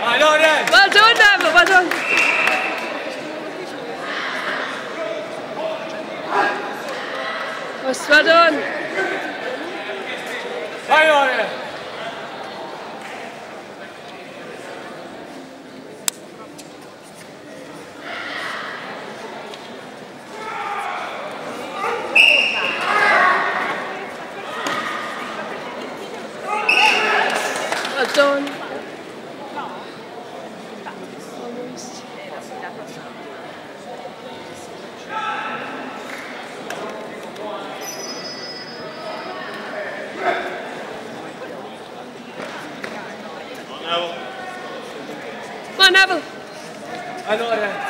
Valore! Valore! Valore! Osvaldo! Valore! Valore! on, Neville.